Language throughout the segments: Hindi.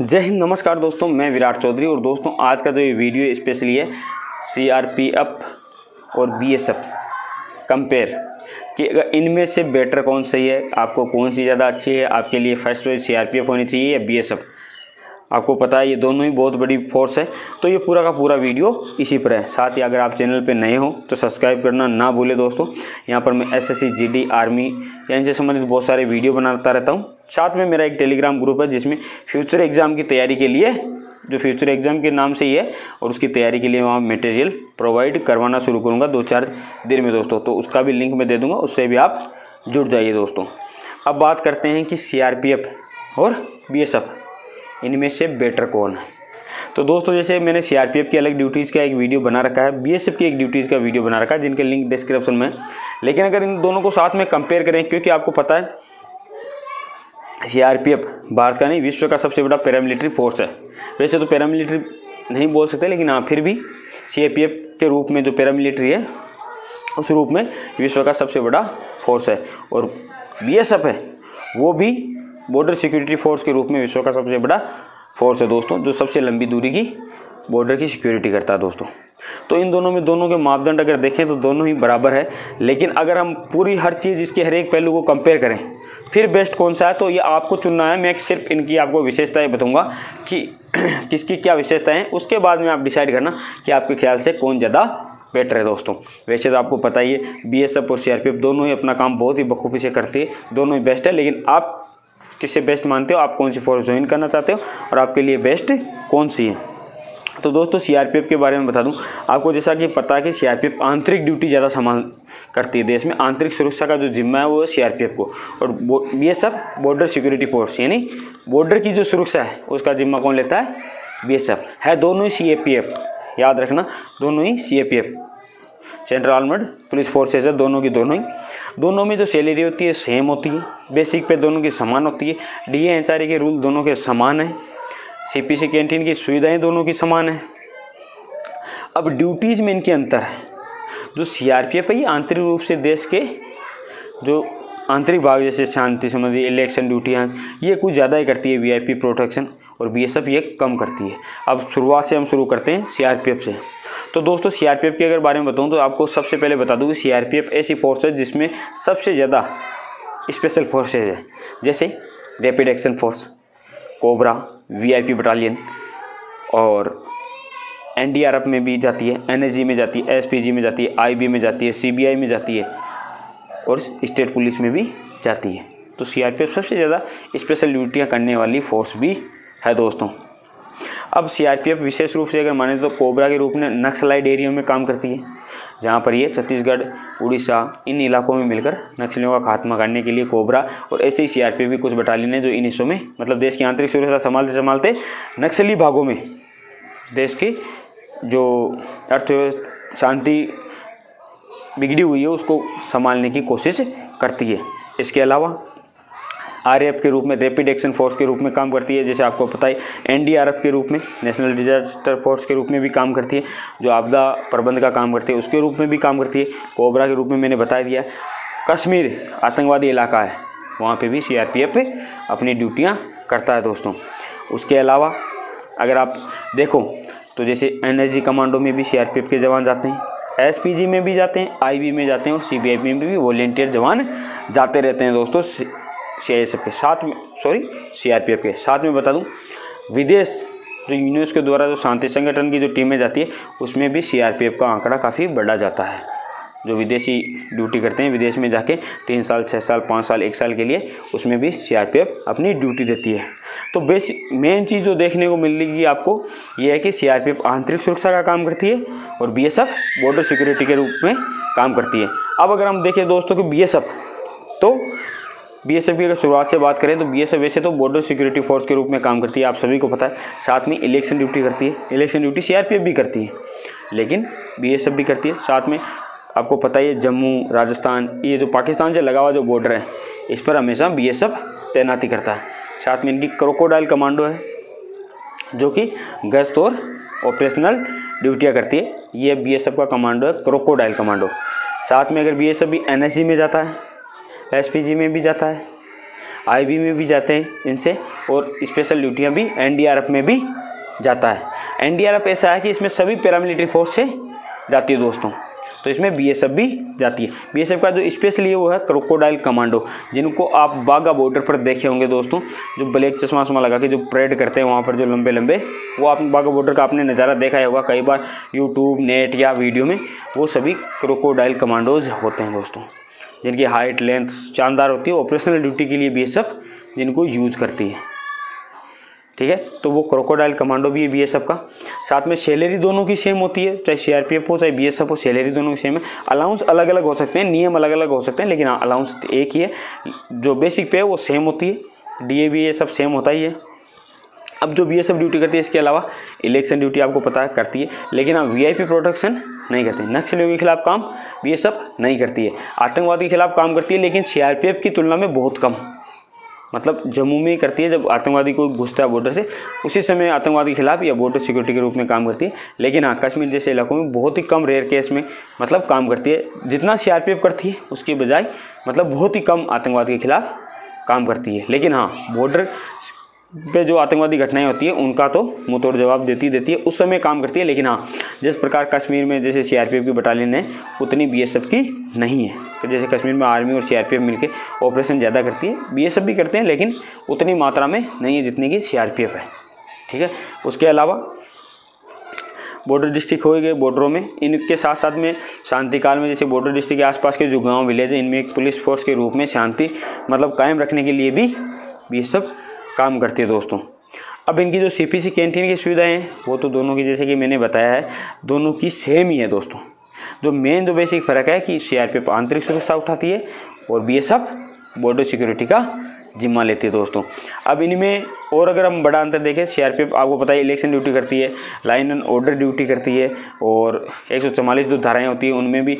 जय हिंद, नमस्कार दोस्तों, मैं विराट चौधरी और दोस्तों, आज का जो ये वीडियो स्पेशली है सी आर पी एफ़ और बी एस एफ़ कंपेयर कि अगर इनमें से बेटर कौन सही है, आपको कौन सी ज़्यादा अच्छी है, आपके लिए first choice C R P F होनी चाहिए या बी एस एफ़ आपको पता है, ये दोनों ही बहुत बड़ी फोर्स है। तो ये पूरा का पूरा वीडियो इसी पर है। साथ ही अगर आप चैनल पे नए हो तो सब्सक्राइब करना ना भूले दोस्तों। यहाँ पर मैं एसएससी जीडी आर्मी या इनसे संबंधित बहुत सारे वीडियो बनाता रहता हूँ। साथ में मेरा एक टेलीग्राम ग्रुप है, जिसमें फ्यूचर एग्ज़ाम की तैयारी के लिए, जो फ्यूचर एग्ज़ाम के नाम से ही है, और उसकी तैयारी के लिए वहाँ मटेरियल प्रोवाइड करवाना शुरू करूँगा दो चार दिन में दोस्तों। तो उसका भी लिंक मैं दे दूँगा, उससे भी आप जुड़ जाइए दोस्तों। अब बात करते हैं कि सीआरपीएफ और बीएसएफ इनमें से बेटर कौन है? तो दोस्तों, जैसे मैंने सीआरपीएफ की अलग ड्यूटीज़ का एक वीडियो बना रखा है बीएसएफ की एक ड्यूटीज़ का वीडियो बना रखा है, जिनके लिंक डिस्क्रिप्शन में। लेकिन अगर इन दोनों को साथ में कंपेयर करें, क्योंकि आपको पता है सीआरपीएफ भारत का नहीं, विश्व का सबसे बड़ा पैरामिलिट्री फोर्स है। वैसे तो पैरामिलिट्री नहीं बोल सकते, लेकिन हाँ फिर भी सीआरपीएफ के रूप में जो पैरामिलिट्री है, उस रूप में विश्व का सबसे बड़ा फोर्स है। और बीएसएफ है, वो भी बॉर्डर सिक्योरिटी फोर्स के रूप में विश्व का सबसे बड़ा फोर्स है दोस्तों, जो सबसे लंबी दूरी की बॉर्डर की सिक्योरिटी करता है दोस्तों। तो इन दोनों में दोनों के मापदंड अगर देखें तो दोनों ही बराबर है, लेकिन अगर हम पूरी हर चीज़ इसके हर एक पहलू को कंपेयर करें, फिर बेस्ट कौन सा है? तो ये आपको चुनना है, मैं सिर्फ़ इनकी आपको विशेषताएँ बताऊँगा कि किसकी क्या विशेषताएँ हैं। उसके बाद में आप डिसाइड करना कि आपके ख्याल से कौन ज़्यादा बेटर है दोस्तों। वैसे तो आपको पता ही है बीएसएफ और सीआरपीएफ दोनों ही अपना काम बहुत ही बखूबी से करती है, दोनों ही बेस्ट है, लेकिन आप किससे बेस्ट मानते हो? आप कौन सी फोर्स ज्वाइन करना चाहते हो? और आपके लिए बेस्ट कौन सी है? तो दोस्तों सीआरपीएफ के बारे में बता दूँ। आपको जैसा कि पता है कि सीआरपीएफ आंतरिक ड्यूटी ज़्यादा संभाल करती है देश में। आंतरिक सुरक्षा का जो जिम्मा है, वो है सीआरपीएफ को। और B S F border security force यानी बॉर्डर की जो सुरक्षा है, उसका जिम्मा कौन लेता है? बी एस एफ़ है दोनों ही सी याद रखना, दोनों ही C central armed police forces है, दोनों की दोनों ही। दोनों में जो सैलरी होती है सेम होती है। बेसिक पे दोनों की समान होती है। डी एच आर के रूल दोनों के समान है। सी पी सी कैंटीन की सुविधाएँ दोनों की समान है। अब ड्यूटीज़ में इनके अंतर है। जो सी आर पी एफ़ है, ये आंतरिक रूप से देश के जो आंतरिक भाग, जैसे शांति संबंधी इलेक्शन ड्यूटियाँ ये कुछ ज़्यादा ही करती है वीआईपी प्रोटेक्शन और बीएसएफ ये कम करती है। अब शुरुआत से हम शुरू करते हैं सीआरपीएफ से। तो दोस्तों सीआरपीएफ के अगर बारे में बताऊँ तो आपको सबसे पहले बता दूँ कि सीआरपीएफ ऐसी फोर्स है जिसमें सबसे ज़्यादा स्पेशल फोर्सेज है। जैसे rapid action force cobra VIP battalion और एनडीआरएफ में भी जाती है एनएसजी में जाती है एसपीजी में जाती है आईबी में जाती है सीबीआई में जाती है और स्टेट पुलिस में भी जाती है। तो सीआरपीएफ सबसे ज़्यादा स्पेशल ड्यूटियाँ करने वाली फोर्स भी है दोस्तों। अब सीआरपीएफ विशेष रूप से अगर माने तो कोबरा के रूप में नक्सलाइट एरिया में काम करती है, जहाँ पर ये छत्तीसगढ़, उड़ीसा, इन इलाकों में मिलकर नक्सलियों का खात्मा करने के लिए कोबरा और ऐसे ही सीआरपीएफ भी कुछ बटालियन है जो इन हिस्सों में मतलब देश की आंतरिक सुरक्षा संभालते संभालते नक्सली भागों में देश की जो अर्थव्यवस्था, शांति बिगड़ी हुई है, उसको संभालने की कोशिश करती है। इसके अलावा आर के रूप में रैपिड एक्शन फोर्स के रूप में काम करती है, जैसे आपको पता है एनडीआरएफ के रूप में नेशनल डिजास्टर फोर्स के रूप में भी काम करती है, जो आपदा प्रबंध का काम करती है, उसके रूप में भी काम करती है, कोबरा के रूप में मैंने बता दिया कश्मीर आतंकवादी इलाका है, वहाँ पे भी सीआरपीएफ अपनी ड्यूटियाँ करता है दोस्तों। उसके अलावा, अगर आप देखो तो जैसे एनएसजी कमांडो में भी सीआरपीएफ के जवान जाते हैं एसपीजी में भी जाते हैं आईबी में जाते हैं और सीबीआई में भी वॉलेंटियर जवान जाते रहते हैं दोस्तों सी आई एस एफ़ के साथ में sorry C R P F के साथ में बता दूँ। विदेश जो यूनिवर्स द्वारा जो शांति संगठन की जो टीमें जाती है, उसमें भी सी आर पी एफ़ का आंकड़ा काफ़ी बढ़ा जाता है। जो विदेशी ड्यूटी करते हैं, विदेश में जाके तीन साल छः साल, पाँच साल, एक साल के लिए उसमें भी सीआरपीएफ अपनी ड्यूटी देती है। तो बेसिक मेन चीज़ जो देखने को मिलेगी आपको, ये है कि सीआरपीएफ आंतरिक सुरक्षा का काम करती है और बीएसएफ बॉर्डर सिक्योरिटी के रूप में काम करती है। अब अगर हम देखें दोस्तों कि बीएसएफ तो बीएसएफ की अगर शुरुआत से बात करें तो बीएसएफ वैसे तो बॉर्डर सिक्योरिटी फोर्स के रूप में काम करती है, आप सभी को पता है। साथ में इलेक्शन ड्यूटी करती है। इलेक्शन ड्यूटी सीआरपीएफ भी करती है। लेकिन बीएसएफ भी करती है। साथ में आपको पता ही है, जम्मू, राजस्थान, ये जो पाकिस्तान से लगा हुआ जो बॉर्डर है, इस पर हमेशा BSF तैनाती करता है। साथ में इनकी क्रोकोडाइल कमांडो है, जो कि गश्त और ऑपरेशनल ड्यूटियाँ करती है। ये बी का कमांडो है क्रोकोडाइल कमांडो साथ में अगर BSF भी एन में जाता है एस में भी जाता है आईबी में भी जाते हैं इनसे और स्पेशल ड्यूटियाँ भी एनडीआरएफ में भी जाता है। एनडीआरएफ ऐसा है कि इसमें सभी पैरामिलिट्री फोर्स से जाती है दोस्तों। तो इसमें बीएसएफ भी जाती है। बीएसएफ का जो स्पेशली वो है क्रोकोडाइल कमांडो जिनको आप बागा बॉर्डर पर देखे होंगे दोस्तों, जो ब्लैक चश्मा वश्मा लगा के जो परेड करते हैं वहाँ पर जो लंबे लंबे वो आप बागा बॉर्डर का आपने नज़ारा देखा होगा कई बार यूट्यूब नेट या वीडियो में, वो सभी क्रोकोडाइल कमांडोज होते हैं दोस्तों। जिनकी हाइट लेंथ शानदार होती है ऑपरेशनल ड्यूटी के लिए बीएसएफ जिनको यूज़ करती है। ठीक है? तो वो क्रोकोडाइल कमांडो भी है बीएसएफ का। साथ में सैलरी दोनों की सेम होती है, चाहे सीआरपीएफ हो, चाहे बीएसएफ हो सैलरी दोनों की सेम है। अलाउंस अलग अलग हो सकते हैं, नियम अलग अलग हो सकते हैं, लेकिन अलाउंस एक ही है। जो बेसिक पे है, वो सेम होती है। डी ए बी ये सब सेम होता ही है। अब जो बीएसएफ ड्यूटी करती है, इसके अलावा इलेक्शन ड्यूटी आपको पता है, करती है। लेकिन हाँ वी प्रोटेक्शन नहीं करती। नक्सलियों के खिलाफ काम बीएसएफ नहीं करती है। आतंकवाद के खिलाफ काम करती है, लेकिन सीआरपीएफ की तुलना में बहुत कम। मतलब जम्मू में करती है, जब आतंकवादी को घुसता है बॉर्डर से, उसी समय आतंकवादी के खिलाफ या बॉर्डर सिक्योरिटी के रूप में काम करती है। लेकिन हाँ कश्मीर जैसे इलाकों में बहुत ही कम रेयर केस में मतलब काम करती है। जितना सीआरपीएफ करती है, उसके बजाय मतलब बहुत ही कम आतंकवाद के खिलाफ काम करती है। लेकिन हाँ बॉर्डर पे जो आतंकवादी घटनाएँ होती है, उनका तो मुँह तोड़ जवाब देती देती है, उस समय काम करती है, लेकिन हाँ जिस प्रकार कश्मीर में जैसे सीआरपीएफ की बटालियन है, उतनी बीएसएफ की नहीं है। तो जैसे कश्मीर में आर्मी और सीआरपीएफ मिलकर ऑपरेशन ज़्यादा करती है बीएसएफ भी करते हैं, लेकिन उतनी मात्रा में नहीं है जितनी कि सीआरपीएफ है। ठीक है? उसके अलावा बॉर्डर डिस्ट्रिक्ट हो गए बॉर्डरों में, इनके साथ साथ में शांति काल में जैसे बॉर्डर डिस्ट्रिक्ट के आसपास के जो गाँव विलेज हैं, इनमें एक पुलिस फोर्स के रूप में शांति मतलब कायम रखने के लिए भी बीएसएफ काम करती है दोस्तों। अब इनकी जो सीपीसी कैंटीन की सुविधाएँ हैं, वो तो दोनों की जैसे कि मैंने बताया है, दोनों की सेम ही है दोस्तों। जो मेन जो बेसिक फ़र्क है कि सीआरपीएफ आंतरिक सुरक्षा उठाती है और बी बीएसएफ बॉर्डर सिक्योरिटी का जिम्मा लेती है दोस्तों। अब इनमें और अगर हम बड़ा अंतर देखें सीआरपीएफ आपको पता है इलेक्शन ड्यूटी करती है लाइन एंड ऑर्डर ड्यूटी करती है और एक जो धाराएँ होती हैं, उनमें भी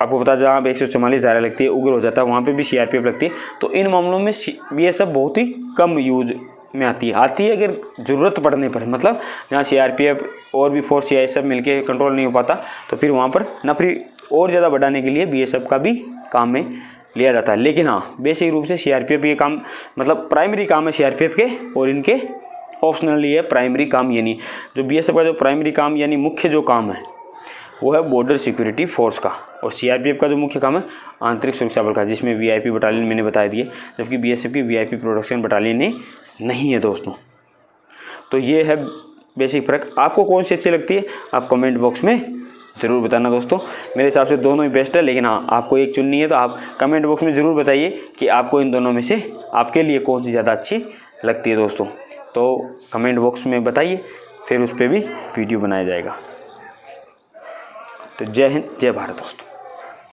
आपको पता जहाँ पे एक सौ चौवालीस धारा लगती है, उग्र हो जाता है, वहाँ पे भी सीआरपीएफ लगती है। तो इन मामलों में बी एस एफ़ बहुत ही कम यूज़ में आती है। आती है अगर ज़रूरत पड़ने पर मतलब जहाँ सीआरपीएफ और भी फोर्स या सब मिलके कंट्रोल नहीं हो पाता तो फिर वहाँ पर नफरी और ज़्यादा बढ़ाने के लिए बीएसएफ का भी काम में लिया जाता है। लेकिन हाँ बेसिक रूप से सीआरपीएफ ये काम मतलब प्राइमरी काम है सीआरपीएफ के और इनके ऑप्शनली है प्राइमरी काम यानी जो बीएसएफ का जो प्राइमरी काम, यानी मुख्य जो काम है वो है बॉर्डर सिक्योरिटी फोर्स का। और सीआरपीएफ का जो मुख्य काम है, आंतरिक सुरक्षा बल का, जिसमें वीआईपी बटालियन मैंने बता दिए जबकि बीएसएफ की वीआईपी प्रोडक्शन बटालियन नहीं है दोस्तों। तो ये है बेसिक फ़र्क आपको कौन सी अच्छी लगती है, आप कमेंट बॉक्स में ज़रूर बताना दोस्तों। मेरे हिसाब से दोनों ही बेस्ट है, लेकिन हाँ आपको एक चुननी है तो आप कमेंट बॉक्स में ज़रूर बताइए कि आपको इन दोनों में से आपके लिए कौन सी ज़्यादा अच्छी लगती है दोस्तों। तो कमेंट बॉक्स में बताइए, फिर उस पर भी वीडियो बनाया जाएगा। तो जय हिंद जय भारत दोस्तों।